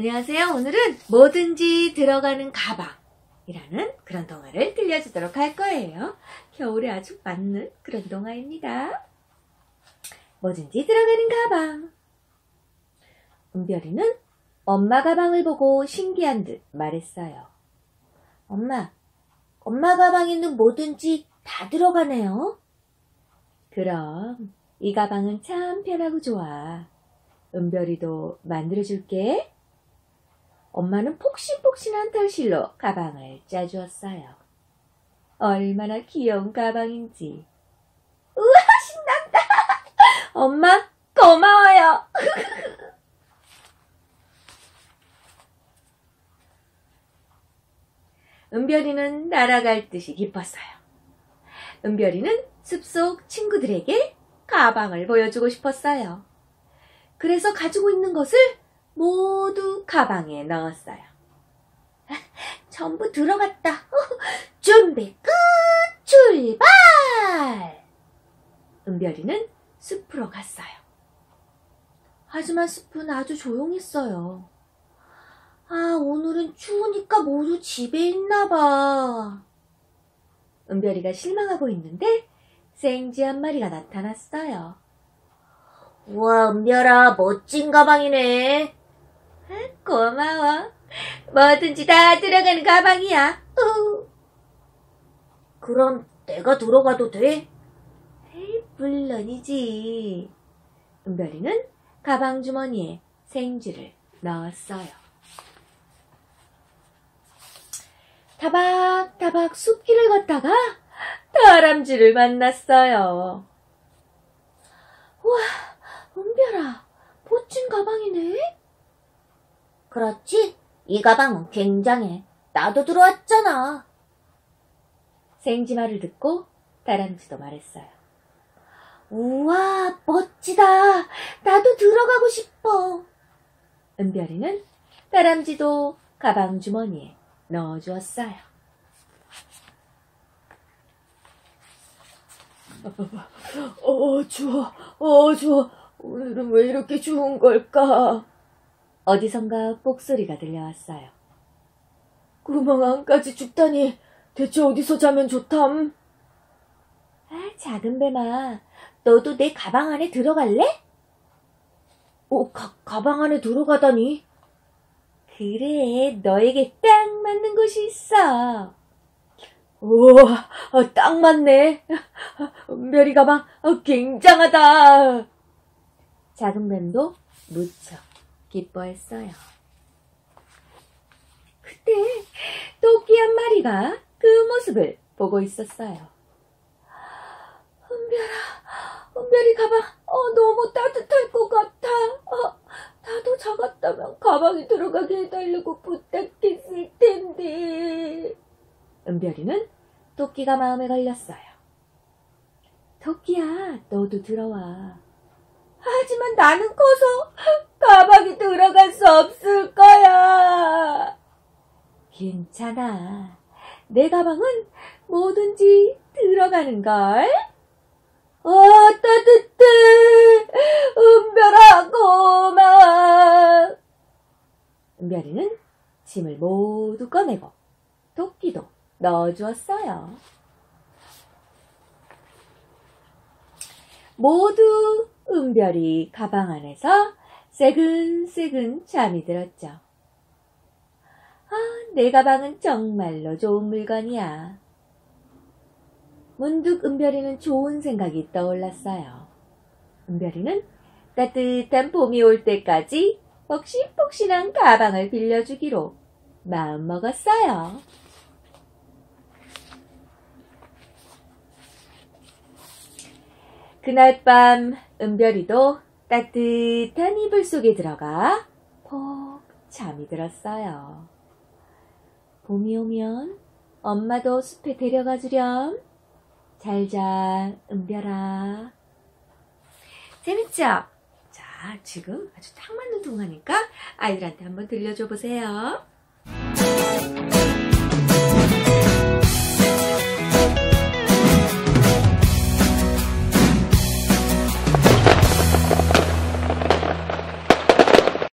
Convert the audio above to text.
안녕하세요. 오늘은 뭐든지 들어가는 가방이라는 그런 동화를 들려주도록 할 거예요. 겨울에 아주 맞는 그런 동화입니다. 뭐든지 들어가는 가방. 은별이는 엄마 가방을 보고 신기한 듯 말했어요. 엄마, 엄마 가방에는 뭐든지 다 들어가네요. 그럼 이 가방은 참 편하고 좋아. 은별이도 만들어줄게. 엄마는 폭신폭신한 털실로 가방을 짜주었어요. 얼마나 귀여운 가방인지. 우와, 신난다! 엄마, 고마워요! 은별이는 날아갈 듯이 기뻤어요. 은별이는 숲속 친구들에게 가방을 보여주고 싶었어요. 그래서 가지고 있는 것을 모두 가방에 넣었어요. 전부 들어갔다. 준비 끝! 출발! 은별이는 숲으로 갔어요. 하지만 숲은 아주 조용했어요. 아, 오늘은 추우니까 모두 집에 있나 봐. 은별이가 실망하고 있는데 생쥐 한 마리가 나타났어요. 우와, 은별아, 멋진 가방이네. 고마워. 뭐든지 다 들어가는 가방이야. 우. 그럼 내가 들어가도 돼? 에이, 물론이지. 은별이는 가방 주머니에 생쥐를 넣었어요. 타박타박 숲길을 걷다가 다람쥐를 만났어요. 우와, 은별아, 멋진 가방이네? 그렇지? 이 가방은 굉장해. 나도 들어왔잖아. 생지 말을 듣고 다람쥐도 말했어요. 우와, 멋지다. 나도 들어가고 싶어. 은별이는 다람쥐도 가방 주머니에 넣어주었어요. 어, 추워. 어, 추워. 오늘은 왜 이렇게 추운 걸까? 어디선가 목소리가 들려왔어요. 구멍 안까지 춥다니 대체 어디서 자면 좋담? 아, 작은 뱀아, 너도 내 가방 안에 들어갈래? 어, 가, 가방 안에 들어가다니? 그래, 너에게 딱 맞는 곳이 있어. 우와, 어, 딱 맞네. 은별이 가방 어, 굉장하다. 작은 뱀도 무척 기뻐했어요. 그때 토끼 한 마리가 그 모습을 보고 있었어요. 은별아, 은별이 가방 어, 너무 따뜻할 것 같아. 어, 나도 작았다면 가방에 들어가게 해달라고 부탁했을 텐데. 은별이는 토끼가 마음에 걸렸어요. 토끼야, 너도 들어와. 하지만 나는 커서 가방에 들어갈 수 없을 거야. 괜찮아. 내 가방은 뭐든지 들어가는 걸. 어, 따뜻해. 은별아, 고마워. 은별이는 짐을 모두 꺼내고 토끼도 넣어주었어요. 모두 은별이 가방 안에서 새근새근 잠이 들었죠. 아, 내 가방은 정말로 좋은 물건이야. 문득 은별이는 좋은 생각이 떠올랐어요. 은별이는 따뜻한 봄이 올 때까지 폭신폭신한 가방을 빌려주기로 마음먹었어요. 그날 밤 은별이도 따뜻한 이불 속에 들어가 푹 잠이 들었어요. 봄이 오면 엄마도 숲에 데려가 주렴. 잘 자, 은별아. 재밌죠? 자, 지금 아주 딱 맞는 동화니까 아이들한테 한번 들려줘 보세요.